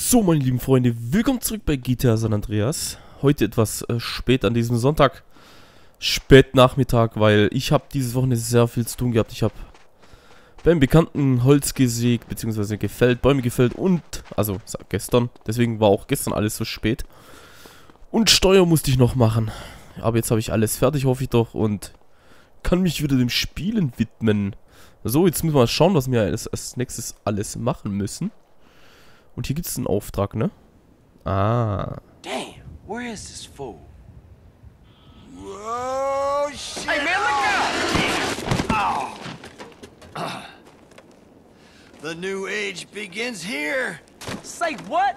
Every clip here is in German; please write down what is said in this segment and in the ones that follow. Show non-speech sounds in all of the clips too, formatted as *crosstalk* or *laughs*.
So, meine lieben Freunde, willkommen zurück bei GTA San Andreas. Heute etwas äh, spät an diesem Sonntag, spät Nachmittag, weil ich habe dieses Wochenende sehr viel zu tun gehabt. Ich habe beim Bekannten Holz gesägt, beziehungsweise gefällt, Bäume gefällt und, also gestern, deswegen war auch gestern alles so spät. Und Steuer musste ich noch machen. Aber jetzt habe ich alles fertig, hoffe ich doch, und kann mich wieder dem Spielen widmen. So, jetzt müssen wir mal schauen, was wir als nächstes alles machen müssen. Und hier gibt es einen Auftrag, ne? Ah. Damn, where is this fool? Whoa, shit! Hey man, look out! Oh. *clears throat* The new age begins here. Say what?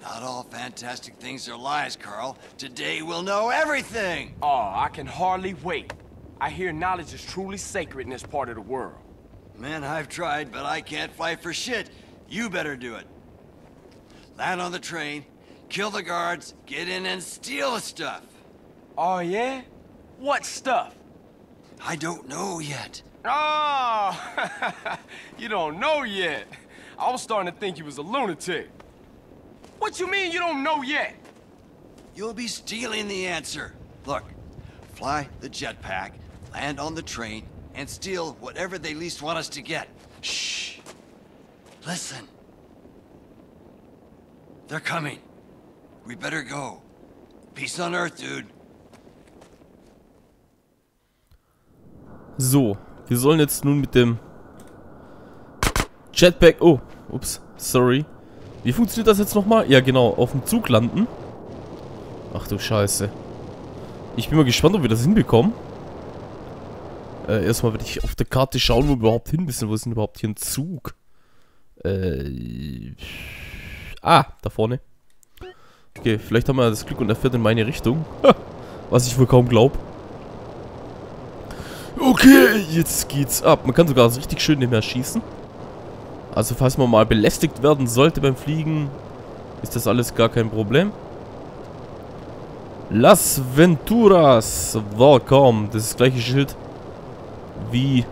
Not all fantastic things are lies, Carl. Today we'll know everything. Oh, I can hardly wait. I hear knowledge is truly sacred in this part of the world. Man, I've tried, but I can't fight for shit. You better do it. Land on the train, kill the guards, get in and steal the stuff. Oh yeah? What stuff? I don't know yet. Oh, *laughs* you don't know yet. I was starting to think you was a lunatic. What you mean you don't know yet? You'll be stealing the answer. Look, fly the jetpack, land on the train, and steal whatever they least want us to get. Shh. Listen. They're coming. We better go. Peace on Earth, dude. So, wir sollen jetzt nun mit dem Jetpack... Oh, ups, sorry. Wie funktioniert das jetzt nochmal? Ja, genau, auf dem Zug landen. Ach du Scheiße. Ich bin mal gespannt, ob wir das hinbekommen. Äh, erstmal werde ich auf der Karte schauen, wo wir überhaupt hin müssen. Wo ist denn überhaupt hier ein Zug? Äh... Ah, da vorne. Okay, vielleicht haben wir das Glück und er fährt in meine Richtung. Was ich wohl kaum glaube. Okay, jetzt geht's ab. Man kann sogar so richtig schön nebenher schießen. Also falls man mal belästigt werden sollte beim Fliegen, ist das alles gar kein Problem. Las Venturas. Welcome. Das ist das gleiche Schild wie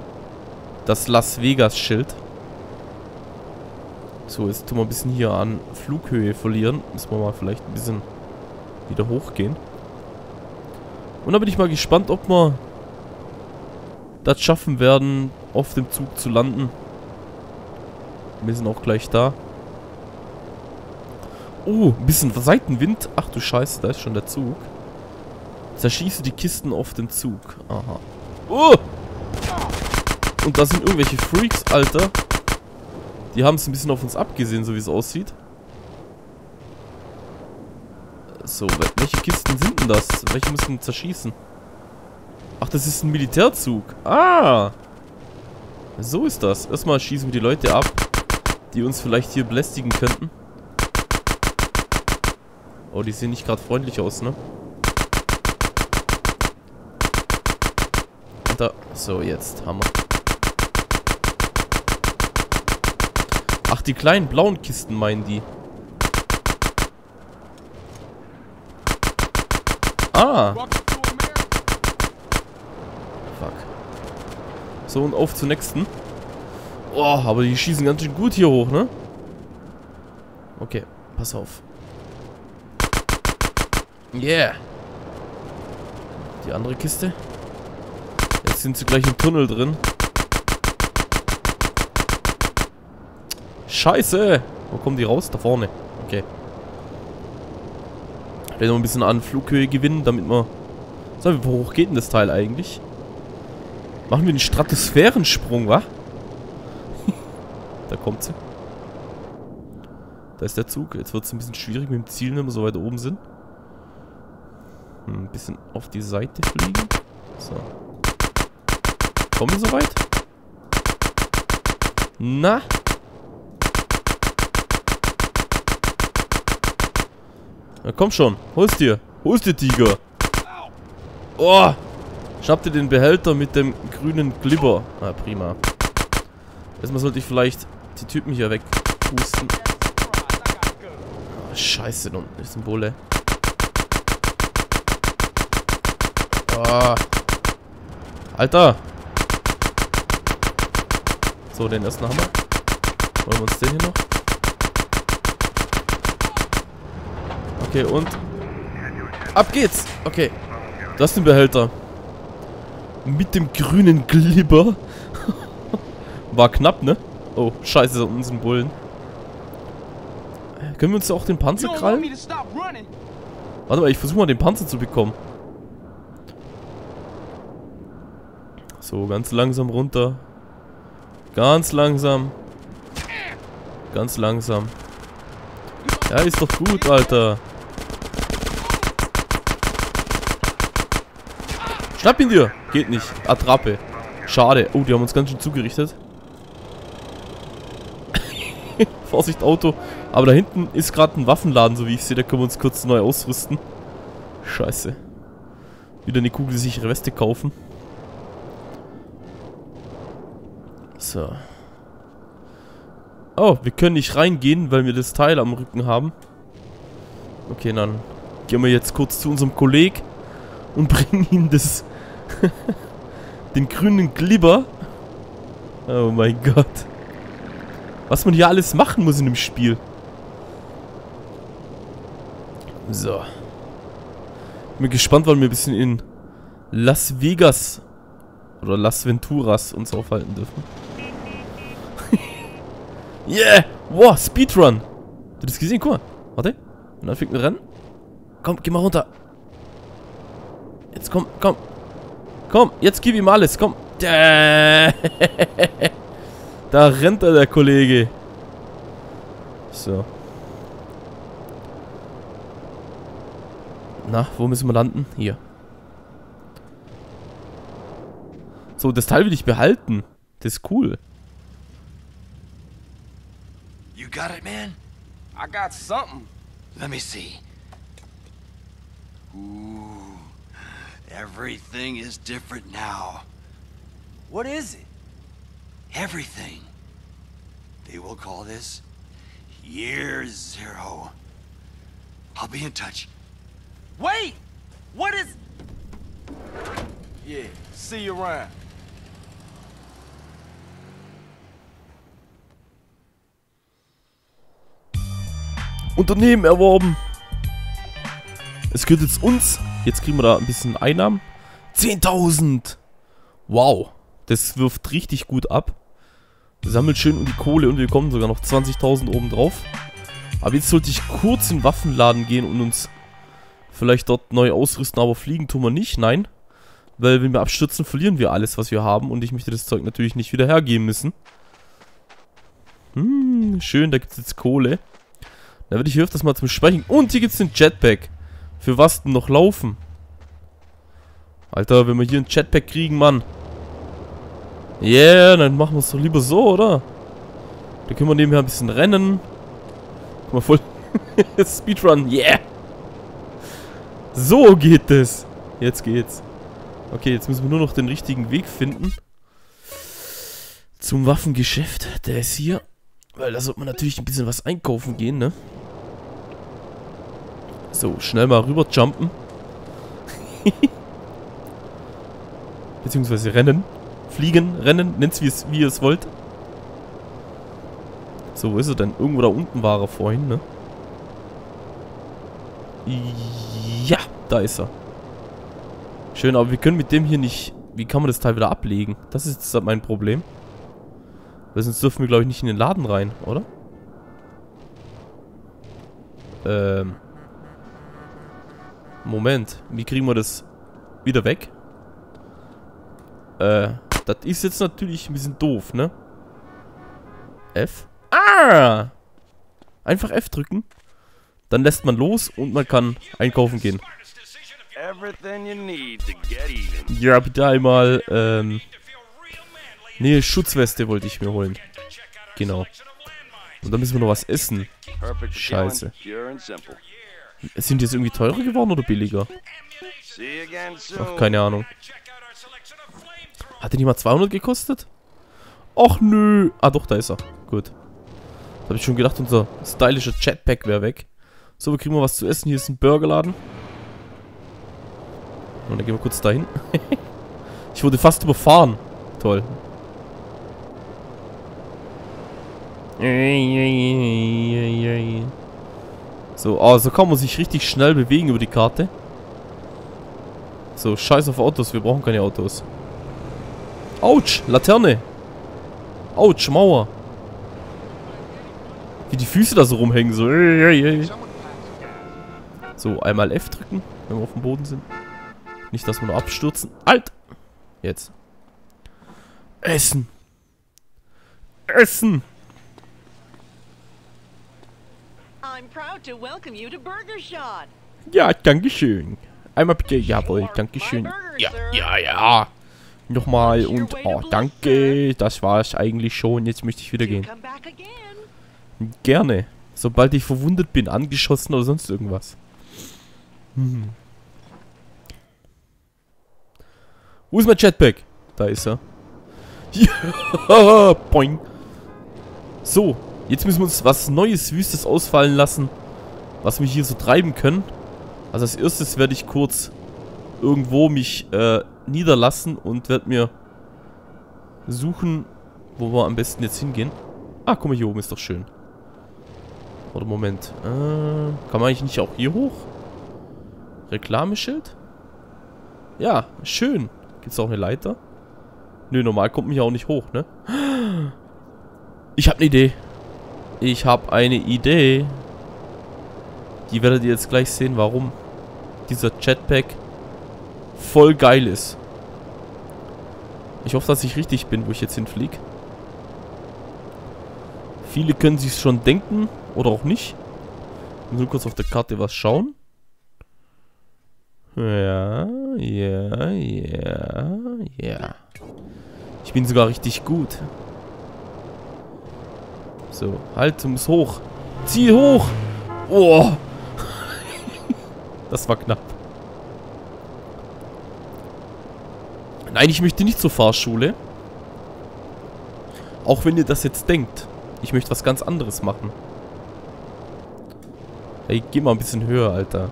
das Las Vegas Schild. So, jetzt tun wir ein bisschen hier an Flughöhe verlieren. Müssen wir mal vielleicht ein bisschen wieder hochgehen. Und da bin ich mal gespannt, ob wir das schaffen werden, auf dem Zug zu landen. Wir sind auch gleich da. Oh, ein bisschen Seitenwind. Ach du Scheiße, da ist schon der Zug. Zerschieße die Kisten auf dem Zug. Aha. Oh! Und da sind irgendwelche Freaks, Alter. Die haben es ein bisschen auf uns abgesehen, so wie es aussieht. So, welche Kisten sind denn das? Welche müssen wir zerschießen? Ach, das ist ein Militärzug. Ah! So ist das. Erstmal schießen wir die Leute ab, die uns vielleicht hier belästigen könnten. Oh, die sehen nicht gerade freundlich aus, ne? Da. So, jetzt. Hammer. Ach, die kleinen blauen Kisten meinen die. Ah. Fuck. So, und auf zur nächsten. Oh, aber die schießen ganz schön gut hier hoch, ne? Okay, pass auf. Yeah. Die andere Kiste. Jetzt sind sie gleich im Tunnel drin. Scheiße! Wo kommen die raus? Da vorne. Okay. Vielleicht noch ein bisschen an Flughöhe gewinnen, damit wir... So, wie hoch geht denn das Teil eigentlich? Machen wir einen Stratosphärensprung, wa? *laughs* da kommt sie. Da ist der Zug. Jetzt wird es ein bisschen schwierig mit dem Ziel, wenn wir so weit oben sind. Hm, ein bisschen auf die Seite fliegen. So. Kommen wir so weit? Na? Na komm schon, hol's dir. Hol's dir, Tiger. Oh! Schnapp dir den Behälter mit dem grünen Glibber. Ah, prima. Erstmal sollte ich vielleicht die Typen hier wegpusten. Oh, scheiße, da unten ist Bulle. Oh. Alter! So, den ersten Hammer. Wollen wir uns den hier noch? Okay, und... Ab geht's! Okay. Das ist ein Behälter. Mit dem grünen Glibber. *laughs* War knapp, ne? Oh, scheiße, da unten sind Bullen. Können wir uns auch den Panzer krallen? Warte mal, ich versuche mal den Panzer zu bekommen. So, ganz langsam runter. Ganz langsam. Ganz langsam. Ja, ist doch gut, Alter. Schnapp ihn dir. Geht nicht. Attrappe. Schade. Oh, die haben uns ganz schön zugerichtet. *laughs* Vorsicht, Auto. Aber da hinten ist gerade ein Waffenladen, so wie ich sehe. Da können wir uns kurz neu ausrüsten. Scheiße. Wieder eine kugelsichere Weste kaufen. So. Oh, wir können nicht reingehen, weil wir das Teil am Rücken haben. Okay, dann gehen wir jetzt kurz zu unserem Kolleg und *laughs* bringen ihm das... *laughs* den grünen Glibber. Oh mein Gott. Was man hier alles machen muss in dem Spiel. So. Bin gespannt, weil wir ein bisschen in Las Vegas oder Las Venturas uns aufhalten dürfen. Yeah! Wow, Speedrun! Hast du das gesehen? Guck mal. Warte. Und dann fängt ein Rennen. Komm, geh mal runter. Jetzt komm, komm. Komm, jetzt gib ihm alles, komm. *laughs* Da rennt er, der Kollege. So. Na, wo müssen wir landen? Hier. So, das Teil will ich behalten. Das ist cool. You got it, man? I got something. Let me see. Ooh, everything is different now. What is it? Everything. They will call this Year Zero. I'll be in touch. Wait! What is... Yeah, see you around. Unternehmen erworben. Es gehört jetzt uns. Jetzt kriegen wir da ein bisschen Einnahmen. 10.000. Wow. Das wirft richtig gut ab. Wir sammeln schön die Kohle und wir bekommen sogar noch 20.000 oben drauf. Aber jetzt sollte ich kurz in den Waffenladen gehen und uns vielleicht dort neu ausrüsten. Aber fliegen tun wir nicht, nein. Weil wenn wir abstürzen, verlieren wir alles, was wir haben. Und ich möchte das Zeug natürlich nicht wieder hergeben müssen. Hm, schön, da gibt es jetzt Kohle. Da würde ich hier öfters mal zum Speichern. Und hier gibt es den Jetpack. Für was denn noch laufen? Alter, wenn wir hier einen Jetpack kriegen, Mann. Yeah, dann machen wir es doch lieber so, oder? Da können wir nebenher ein bisschen rennen. Guck mal, voll... *laughs* Speedrun, yeah. So geht es. Jetzt geht's. Okay, jetzt müssen wir nur noch den richtigen Weg finden. Zum Waffengeschäft. Der ist hier. Weil da sollte man natürlich ein bisschen was einkaufen gehen, ne? So, schnell mal rüber jumpen. *laughs* Beziehungsweise rennen. Fliegen, rennen, nennt's wie, es, wie ihr es wollt. So, wo ist er denn? Irgendwo da unten war er vorhin, ne? Ja, da ist er. Schön, aber wir können mit dem hier nicht... Wie kann man das Teil wieder ablegen? Das ist mein Problem. Weil sonst dürfen wir, glaube ich, nicht in den Laden rein, oder? Ähm... Moment, wie kriegen wir das wieder weg? Äh, das ist jetzt natürlich ein bisschen doof, ne? F? Ah! Einfach F drücken. Dann lässt man los und man kann einkaufen gehen. Ja, bitte einmal, ähm... Nee, Schutzweste wollte ich mir holen. Genau. Und dann müssen wir noch was essen. Scheiße. Sind die jetzt irgendwie teurer geworden oder billiger? Ach, keine Ahnung. Hat der nicht mal 200 gekostet? Och nö. Ah doch, da ist er. Gut. Da habe ich schon gedacht, unser stylischer Jetpack wäre weg. So, wir kriegen mal was zu essen. Hier ist ein Burgerladen. Und dann gehen wir kurz dahin. *laughs* ich wurde fast überfahren. Toll. So, oh, so kann man sich richtig schnell bewegen über die Karte. So, scheiß auf Autos, wir brauchen keine Autos. Autsch, Laterne. Autsch, Mauer. Wie die Füße da so rumhängen, so. So, einmal F drücken, wenn wir auf dem Boden sind. Nicht, dass wir nur abstürzen. Halt! Jetzt. Essen. Essen. Ja, dankeschön. Einmal bitte, jawohl, dankeschön. Ja, ja, ja. Nochmal und, oh, danke. Das war's eigentlich schon. Jetzt möchte ich wieder gehen. Gerne. Sobald ich verwundet bin, angeschossen oder sonst irgendwas. Hm. Wo ist mein Jetpack? Da ist er. *laughs* Ja, boing. So, jetzt müssen wir uns was Neues, Wüstes ausfallen lassen, was wir hier so treiben können. Also als erstes werde ich kurz irgendwo mich äh, niederlassen und werde mir suchen, wo wir am besten jetzt hingehen. Ah, guck mal, hier oben ist doch schön. Oder Moment. Äh, kann man eigentlich nicht auch hier hoch? Reklameschild? Ja, schön. Gibt's auch eine Leiter? Nö, normal kommt man hier auch nicht hoch, ne? Ich habe eine Idee. Ich habe eine Idee. Die werdet ihr jetzt gleich sehen, warum dieser Jetpack voll geil ist. Ich hoffe, dass ich richtig bin, wo ich jetzt hinfliege. Viele können sich schon denken oder auch nicht. Ich muss nur kurz auf der Karte was schauen. Ja, ja, ja, ja. Ich bin sogar richtig gut. So, halt, du musst hoch. Zieh hoch! Oh! *laughs* das war knapp. Nein, ich möchte nicht zur Fahrschule. Auch wenn ihr das jetzt denkt. Ich möchte was ganz anderes machen. Hey, geh mal ein bisschen höher, Alter.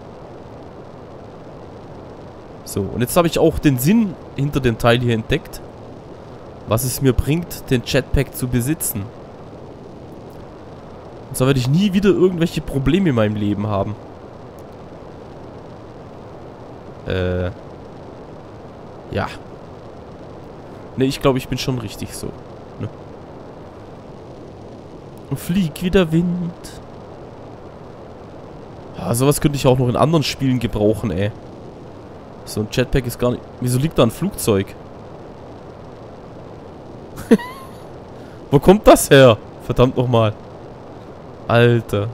So, und jetzt habe ich auch den Sinn hinter dem Teil hier entdeckt. Was es mir bringt, den Jetpack zu besitzen. Und zwar werde ich nie wieder irgendwelche Probleme in meinem Leben haben. Äh. Ja. Ne, ich glaube, ich bin schon richtig so. Ne? Und flieg wie der Wind. Ah, sowas könnte ich auch noch in anderen Spielen gebrauchen, ey. So ein Jetpack ist gar nicht... Wieso liegt da ein Flugzeug? *laughs* Wo kommt das her? Verdammt nochmal. Alter.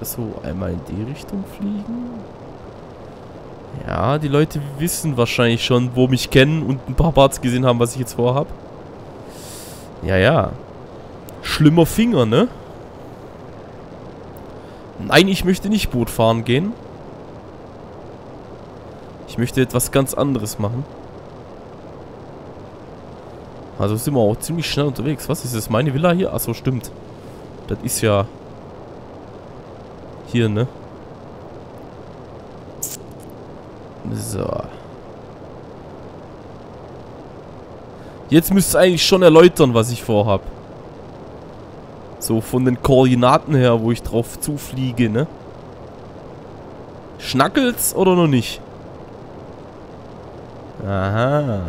So, einmal in die Richtung fliegen. Ja, die Leute wissen wahrscheinlich schon, wo mich kennen und ein paar Parts gesehen haben, was ich jetzt vorhab. Ja, ja. Schlimmer Finger, ne? Nein, ich möchte nicht Boot fahren gehen. Ich möchte etwas ganz anderes machen. Also sind wir auch ziemlich schnell unterwegs. Was ist das? Meine Villa hier? Achso, stimmt. Das ist ja... Hier, ne? So. Jetzt müsst ihr eigentlich schon erläutern, was ich vorhab. So von den Koordinaten her, wo ich drauf zufliege, ne? Schnackelt's oder noch nicht? Aha.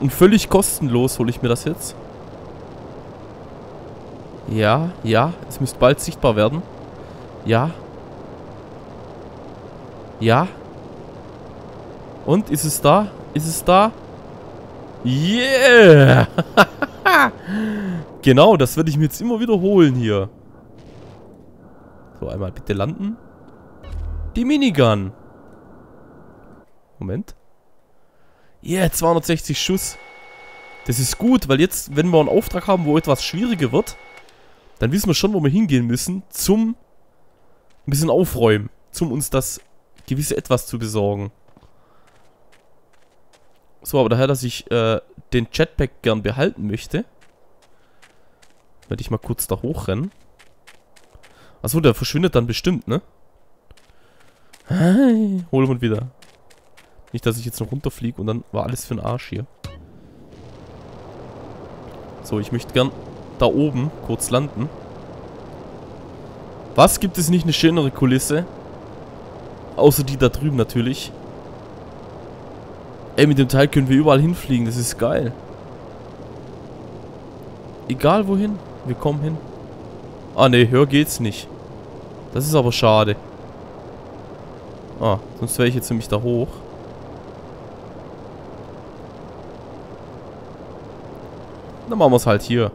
Und völlig kostenlos hole ich mir das jetzt. Ja, ja. Es müsste bald sichtbar werden. Ja. Ja. Und, ist es da? Ist es da? Yeah! *laughs* genau, das werde ich mir jetzt immer wiederholen hier. So, einmal bitte landen. Die Minigun. Moment. Yeah, 260 Schuss. Das ist gut, weil jetzt, wenn wir einen Auftrag haben, wo etwas schwieriger wird, dann wissen wir schon, wo wir hingehen müssen, zum ein bisschen aufräumen. Zum uns das gewisse Etwas zu besorgen. So, aber daher, dass ich äh, den Jetpack gern behalten möchte, werde ich mal kurz da hochrennen. Achso, der verschwindet dann bestimmt, ne? Hi, holen wir wieder. Nicht, dass ich jetzt noch runterfliege und dann war alles für den Arsch hier. So, ich möchte gern da oben kurz landen. Was gibt es nicht eine schönere Kulisse? Außer die da drüben natürlich. Ey, mit dem Teil können wir überall hinfliegen. Das ist geil. Egal wohin. Wir kommen hin. Ah, ne, höher geht's nicht. Das ist aber schade. Ah, sonst wäre ich jetzt nämlich da hoch. Dann machen wir es halt hier.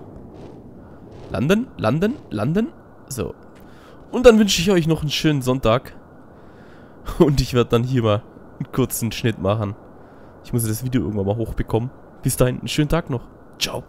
Landen, landen, landen. So. Und dann wünsche ich euch noch einen schönen Sonntag. *laughs* Und ich werde dann hier mal einen kurzen Schnitt machen. Ich muss das Video irgendwann mal hochbekommen. Bis dahin, einen schönen Tag noch. Ciao.